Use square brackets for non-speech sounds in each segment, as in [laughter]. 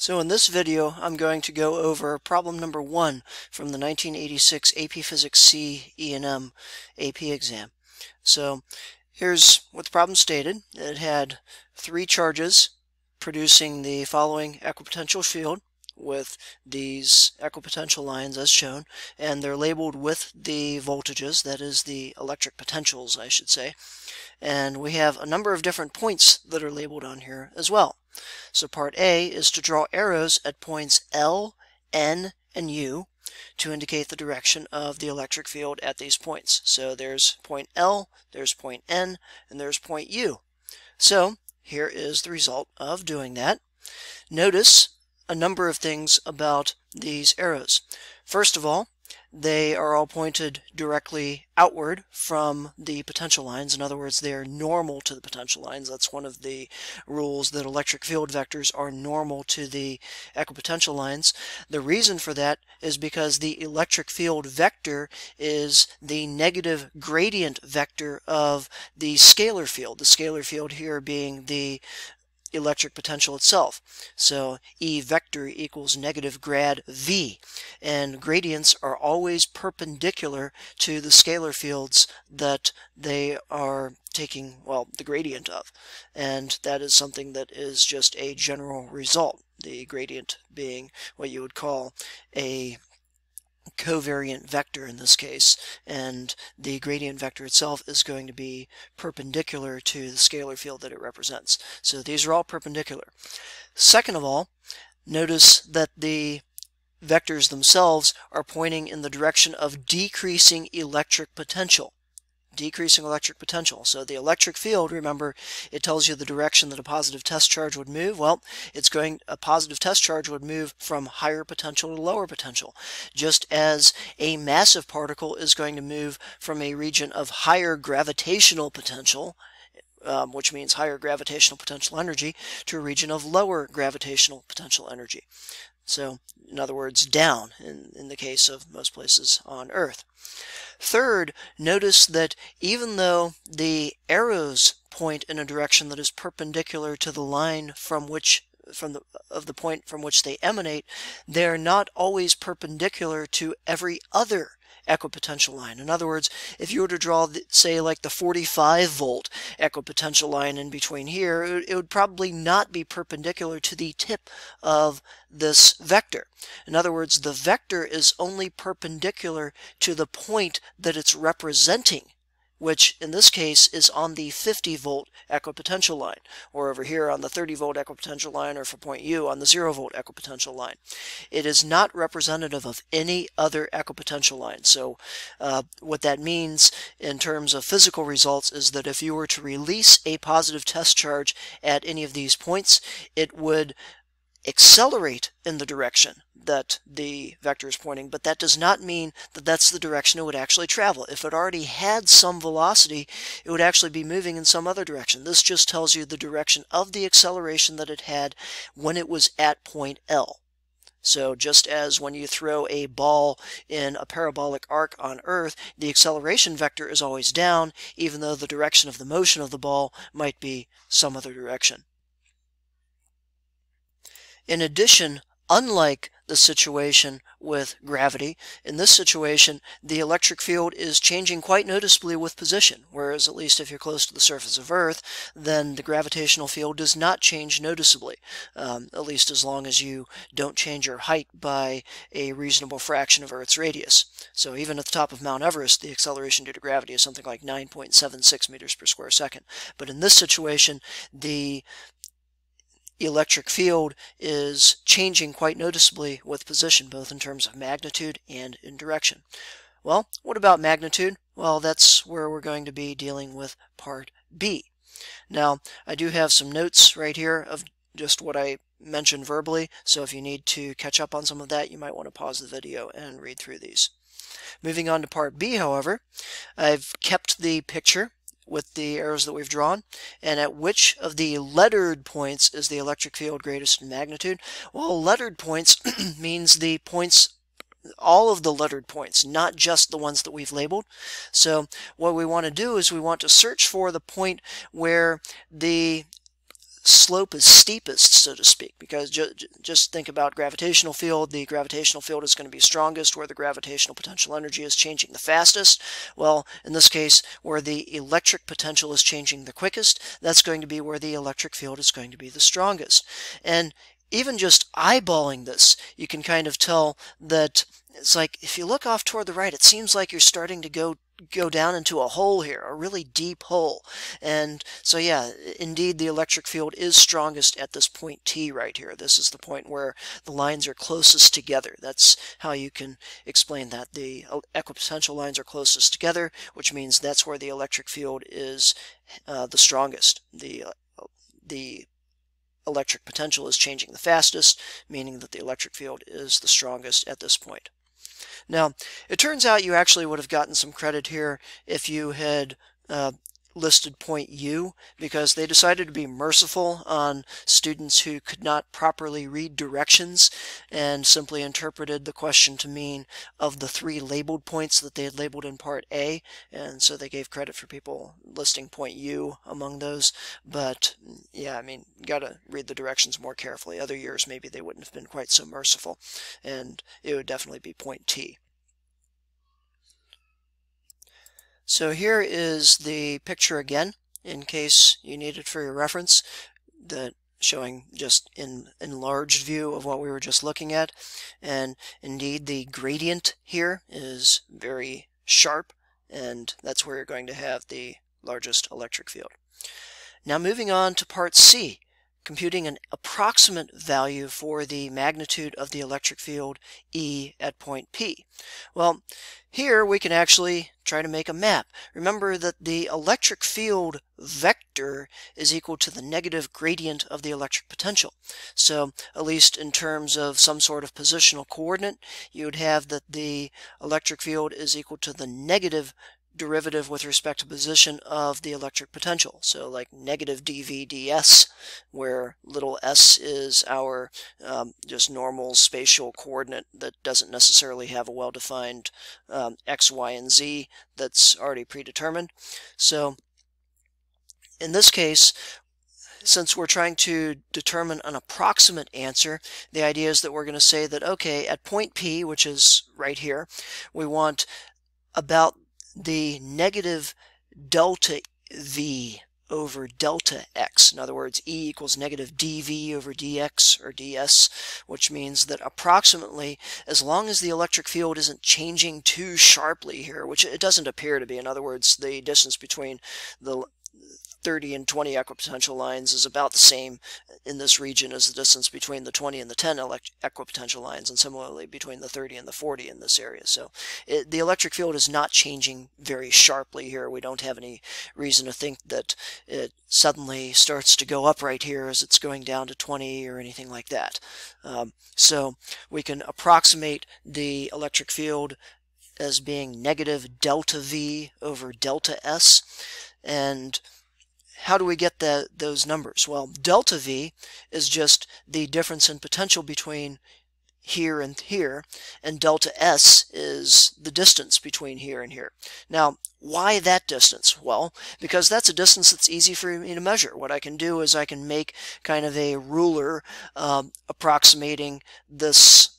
So in this video, I'm going to go over problem number one from the 1986 AP Physics C E&M AP exam. So here's what the problem stated. It had three charges producing the following equipotential field with these equipotential lines as shown, and they're labeled with the voltages, that is the electric potentials, I should say. And we have a number of different points that are labeled on here as well. So part A is to draw arrows at points L, N, and U to indicate the direction of the electric field at these points. So there's point L, there's point N, and there's point U. So here is the result of doing that. Notice a number of things about these arrows. First of all, they are all pointed directly outward from the potential lines. In other words, they are normal to the potential lines. That's one of the rules that electric field vectors are normal to the equipotential lines. The reason for that is because the electric field vector is the negative gradient vector of the scalar field. The scalar field here being the electric potential itself. So E vector equals negative grad V. And gradients are always perpendicular to the scalar fields that they are taking, well, the gradient of. And that is something that is just a general result. The gradient being what you would call a covariant vector in this case, and the gradient vector itself is going to be perpendicular to the scalar field that it represents. So these are all perpendicular. Second of all, notice that the vectors themselves are pointing in the direction of decreasing electric potential decreasing electric potential. So the electric field, remember, it tells you the direction that a positive test charge would move. Well, it's going, a positive test charge would move from higher potential to lower potential, just as a massive particle is going to move from a region of higher gravitational potential um, which means higher gravitational potential energy, to a region of lower gravitational potential energy. So, in other words, down in, in the case of most places on Earth. Third, notice that even though the arrows point in a direction that is perpendicular to the line from which from the of the point from which they emanate, they're not always perpendicular to every other equipotential line. In other words, if you were to draw, say, like the 45 volt equipotential line in between here, it would probably not be perpendicular to the tip of this vector. In other words, the vector is only perpendicular to the point that it's representing which in this case is on the 50 volt equipotential line, or over here on the 30 volt equipotential line, or for point U on the 0 volt equipotential line. It is not representative of any other equipotential line. So uh, what that means in terms of physical results is that if you were to release a positive test charge at any of these points, it would accelerate in the direction that the vector is pointing, but that does not mean that that's the direction it would actually travel. If it already had some velocity, it would actually be moving in some other direction. This just tells you the direction of the acceleration that it had when it was at point L. So just as when you throw a ball in a parabolic arc on Earth, the acceleration vector is always down, even though the direction of the motion of the ball might be some other direction. In addition, unlike the situation with gravity. In this situation, the electric field is changing quite noticeably with position, whereas at least if you're close to the surface of Earth, then the gravitational field does not change noticeably, um, at least as long as you don't change your height by a reasonable fraction of Earth's radius. So even at the top of Mount Everest, the acceleration due to gravity is something like 9.76 meters per square second. But in this situation, the electric field is changing quite noticeably with position, both in terms of magnitude and in direction. Well, what about magnitude? Well, that's where we're going to be dealing with part B. Now, I do have some notes right here of just what I mentioned verbally, so if you need to catch up on some of that, you might want to pause the video and read through these. Moving on to part B, however, I've kept the picture with the arrows that we've drawn, and at which of the lettered points is the electric field greatest in magnitude? Well, lettered points [clears throat] means the points all of the lettered points, not just the ones that we've labeled. So what we want to do is we want to search for the point where the slope is steepest, so to speak, because ju just think about gravitational field. The gravitational field is going to be strongest where the gravitational potential energy is changing the fastest. Well, in this case, where the electric potential is changing the quickest, that's going to be where the electric field is going to be the strongest. And even just eyeballing this, you can kind of tell that it's like if you look off toward the right, it seems like you're starting to go go down into a hole here, a really deep hole. And so yeah, indeed the electric field is strongest at this point T right here. This is the point where the lines are closest together. That's how you can explain that. The equipotential lines are closest together, which means that's where the electric field is uh, the strongest. The, uh, the electric potential is changing the fastest, meaning that the electric field is the strongest at this point. Now, it turns out you actually would have gotten some credit here if you had uh, listed point U because they decided to be merciful on students who could not properly read directions and simply interpreted the question to mean of the three labeled points that they had labeled in part A. And so they gave credit for people listing point U among those. But yeah I mean gotta read the directions more carefully. Other years maybe they wouldn't have been quite so merciful. And it would definitely be point T So here is the picture again, in case you need it for your reference, that showing just in enlarged view of what we were just looking at. And indeed, the gradient here is very sharp, and that's where you're going to have the largest electric field. Now moving on to part C, computing an approximate value for the magnitude of the electric field E at point P. Well, here we can actually try to make a map. Remember that the electric field vector is equal to the negative gradient of the electric potential. So at least in terms of some sort of positional coordinate, you would have that the electric field is equal to the negative derivative with respect to position of the electric potential. So like negative dV ds, where little s is our um, just normal spatial coordinate that doesn't necessarily have a well-defined um, x, y, and z that's already predetermined. So in this case, since we're trying to determine an approximate answer, the idea is that we're going to say that, okay, at point P, which is right here, we want about the negative delta v over delta x. In other words, E equals negative dV over dx or ds, which means that approximately, as long as the electric field isn't changing too sharply here, which it doesn't appear to be, in other words, the distance between the 30 and 20 equipotential lines is about the same in this region as the distance between the 20 and the 10 equipotential lines, and similarly between the 30 and the 40 in this area. So it, the electric field is not changing very sharply here. We don't have any reason to think that it suddenly starts to go up right here as it's going down to 20 or anything like that. Um, so we can approximate the electric field as being negative delta V over delta S, and how do we get the, those numbers? Well, delta V is just the difference in potential between here and here, and delta S is the distance between here and here. Now, why that distance? Well, because that's a distance that's easy for me to measure. What I can do is I can make kind of a ruler um, approximating this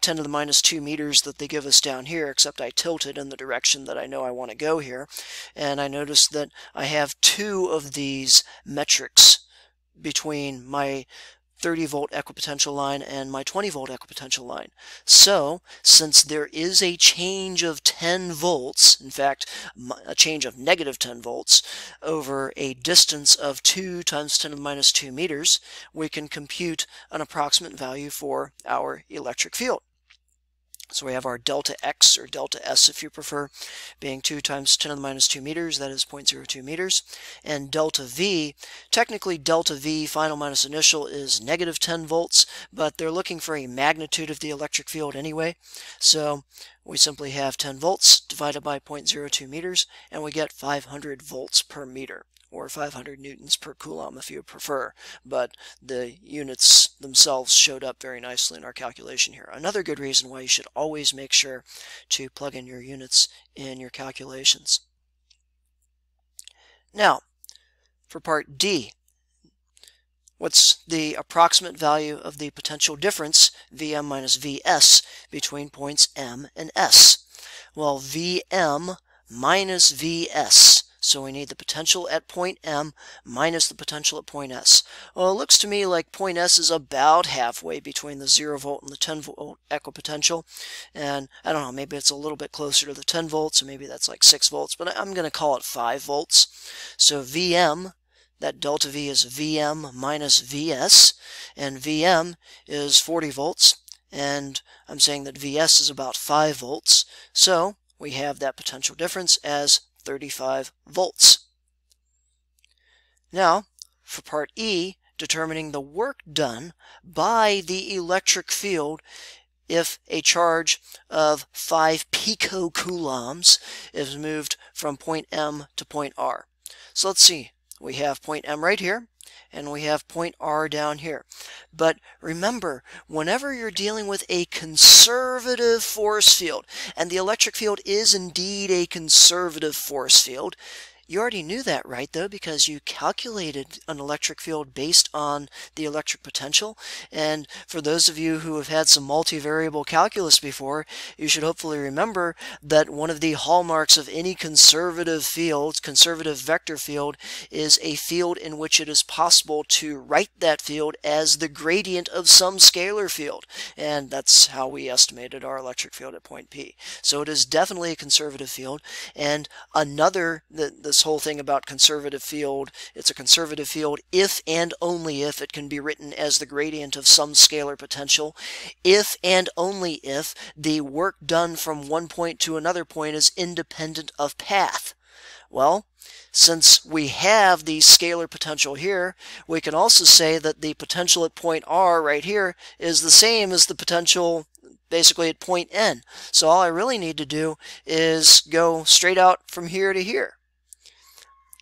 10 to the minus 2 meters that they give us down here, except I tilt it in the direction that I know I want to go here. And I notice that I have two of these metrics between my 30 volt equipotential line and my 20 volt equipotential line. So, since there is a change of 10 volts, in fact, a change of negative 10 volts, over a distance of 2 times 10 to the minus 2 meters, we can compute an approximate value for our electric field. So we have our delta x, or delta s if you prefer, being 2 times 10 to the minus 2 meters, that is 0.02 meters. And delta v, technically delta v final minus initial is negative 10 volts, but they're looking for a magnitude of the electric field anyway. So we simply have 10 volts divided by 0.02 meters, and we get 500 volts per meter or 500 newtons per coulomb if you prefer, but the units themselves showed up very nicely in our calculation here. Another good reason why you should always make sure to plug in your units in your calculations. Now, for part D, what's the approximate value of the potential difference, Vm minus Vs, between points M and S? Well, Vm minus Vs so we need the potential at point M minus the potential at point S. Well, it looks to me like point S is about halfway between the 0 volt and the 10 volt equipotential. And I don't know, maybe it's a little bit closer to the 10 volts, or maybe that's like 6 volts, but I'm going to call it 5 volts. So Vm, that delta V is Vm minus Vs, and Vm is 40 volts, and I'm saying that Vs is about 5 volts. So we have that potential difference as 35 volts. Now, for part E, determining the work done by the electric field if a charge of 5 picocoulombs is moved from point M to point R. So let's see. We have point M right here and we have point R down here. But remember, whenever you're dealing with a conservative force field, and the electric field is indeed a conservative force field, you already knew that, right, though, because you calculated an electric field based on the electric potential. And for those of you who have had some multivariable calculus before, you should hopefully remember that one of the hallmarks of any conservative field, conservative vector field, is a field in which it is possible to write that field as the gradient of some scalar field. And that's how we estimated our electric field at point P. So it is definitely a conservative field. And another, the, the this whole thing about conservative field. It's a conservative field if and only if it can be written as the gradient of some scalar potential, if and only if the work done from one point to another point is independent of path. Well, since we have the scalar potential here, we can also say that the potential at point R right here is the same as the potential basically at point N. So all I really need to do is go straight out from here to here.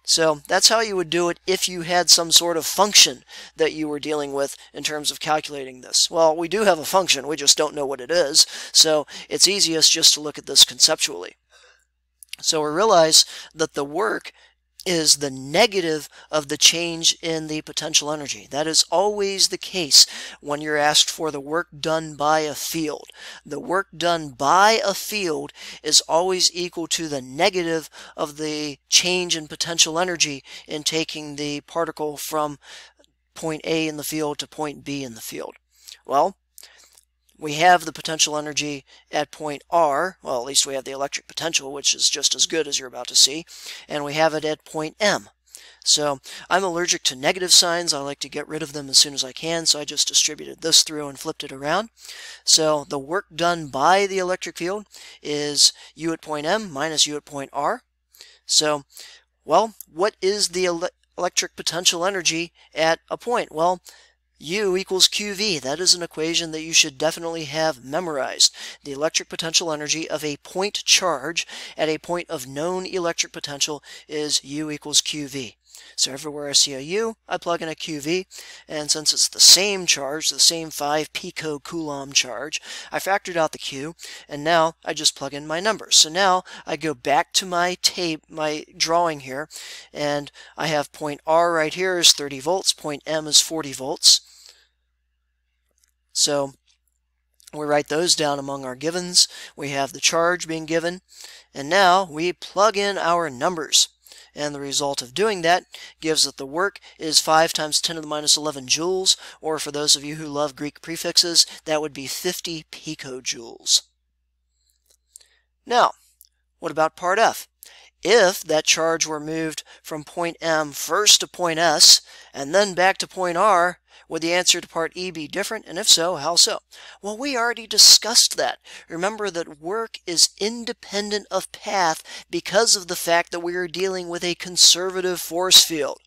So that's how you would do it if you had some sort of function that you were dealing with in terms of calculating this. Well, we do have a function, we just don't know what it is, so it's easiest just to look at this conceptually. So we realize that the work is the negative of the change in the potential energy. That is always the case when you're asked for the work done by a field. The work done by a field is always equal to the negative of the change in potential energy in taking the particle from point A in the field to point B in the field. Well, we have the potential energy at point R, well, at least we have the electric potential, which is just as good as you're about to see, and we have it at point M. So I'm allergic to negative signs. I like to get rid of them as soon as I can, so I just distributed this through and flipped it around. So the work done by the electric field is U at point M minus U at point R. So, well, what is the ele electric potential energy at a point? Well, U equals QV. That is an equation that you should definitely have memorized. The electric potential energy of a point charge at a point of known electric potential is U equals QV. So everywhere I see a U, I plug in a QV, and since it's the same charge, the same 5 picocoulomb charge, I factored out the Q, and now I just plug in my numbers. So now I go back to my tape, my drawing here, and I have point R right here is 30 volts, point M is 40 volts. So we write those down among our givens. We have the charge being given. And now we plug in our numbers. And the result of doing that gives that the work is 5 times 10 to the minus 11 joules, or for those of you who love Greek prefixes, that would be 50 picojoules. Now, what about part F? If that charge were moved from point M first to point S, and then back to point R, would the answer to part E be different? And if so, how so? Well, we already discussed that. Remember that work is independent of path because of the fact that we are dealing with a conservative force field.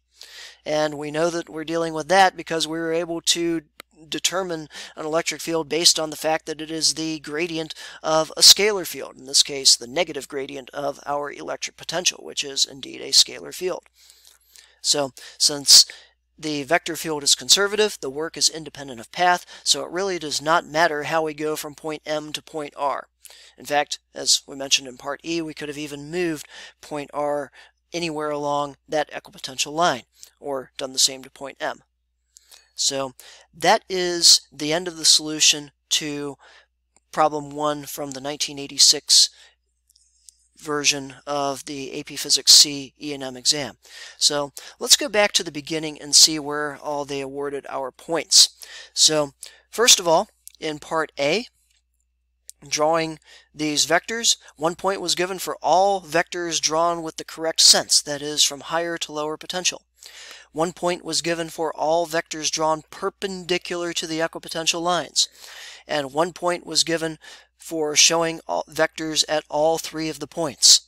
And we know that we're dealing with that because we were able to determine an electric field based on the fact that it is the gradient of a scalar field, in this case the negative gradient of our electric potential, which is indeed a scalar field. So since the vector field is conservative, the work is independent of path, so it really does not matter how we go from point M to point R. In fact, as we mentioned in part E, we could have even moved point R anywhere along that equipotential line, or done the same to point M. So that is the end of the solution to problem one from the 1986 version of the AP Physics C E&M exam. So let's go back to the beginning and see where all they awarded our points. So first of all, in part A, drawing these vectors, one point was given for all vectors drawn with the correct sense, that is, from higher to lower potential. One point was given for all vectors drawn perpendicular to the equipotential lines. And one point was given for showing vectors at all three of the points.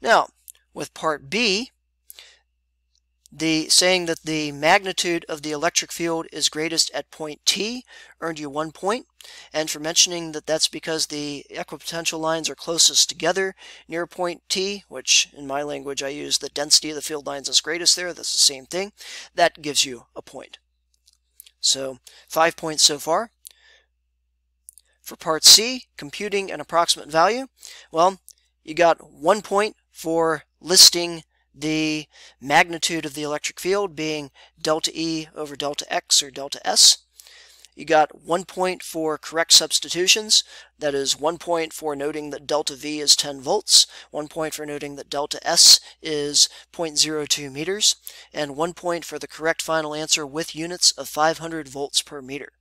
Now, with part B, the saying that the magnitude of the electric field is greatest at point T earned you one point, and for mentioning that that's because the equipotential lines are closest together near point T, which in my language I use the density of the field lines is greatest there, that's the same thing, that gives you a point. So five points so far. For part C, computing an approximate value, well, you got one point for listing the magnitude of the electric field being delta E over delta X or delta S. You got one point for correct substitutions. That is one point for noting that delta V is 10 volts, one point for noting that delta S is 0.02 meters, and one point for the correct final answer with units of 500 volts per meter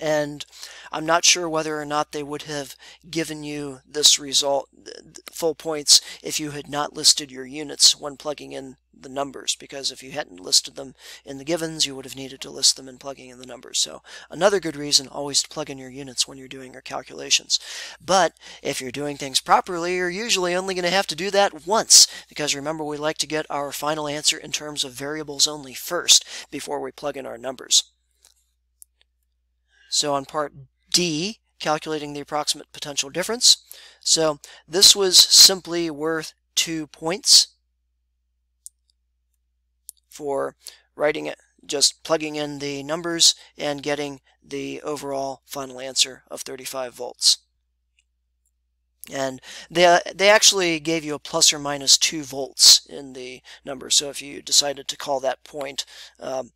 and I'm not sure whether or not they would have given you this result full points if you had not listed your units when plugging in the numbers because if you hadn't listed them in the givens you would have needed to list them in plugging in the numbers. So another good reason always to plug in your units when you're doing your calculations. But if you're doing things properly you're usually only going to have to do that once because remember we like to get our final answer in terms of variables only first before we plug in our numbers so on part D, calculating the approximate potential difference. So this was simply worth two points for writing it, just plugging in the numbers and getting the overall final answer of 35 volts. And they, they actually gave you a plus or minus 2 volts in the number. So if you decided to call that point um,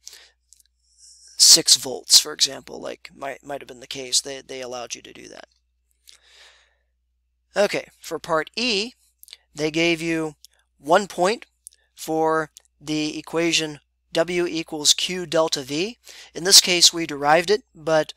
6 volts, for example, like might, might have been the case. They, they allowed you to do that. Okay, for part E, they gave you one point for the equation W equals Q delta V. In this case, we derived it, but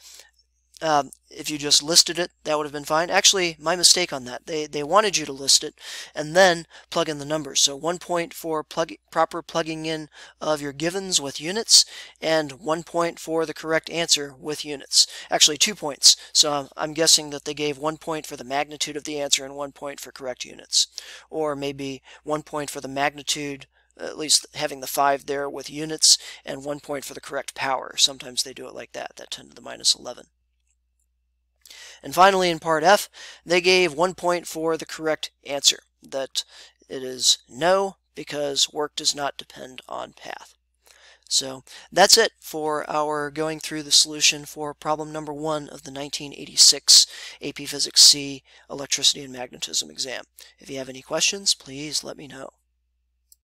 um, if you just listed it, that would have been fine. Actually, my mistake on that. They, they wanted you to list it and then plug in the numbers. So one point for plug, proper plugging in of your givens with units and one point for the correct answer with units. Actually, two points. So I'm guessing that they gave one point for the magnitude of the answer and one point for correct units. Or maybe one point for the magnitude at least having the 5 there with units, and one point for the correct power. Sometimes they do it like that, that 10 to the minus 11. And finally, in part F, they gave one point for the correct answer, that it is no, because work does not depend on path. So that's it for our going through the solution for problem number one of the 1986 AP Physics C Electricity and Magnetism exam. If you have any questions, please let me know.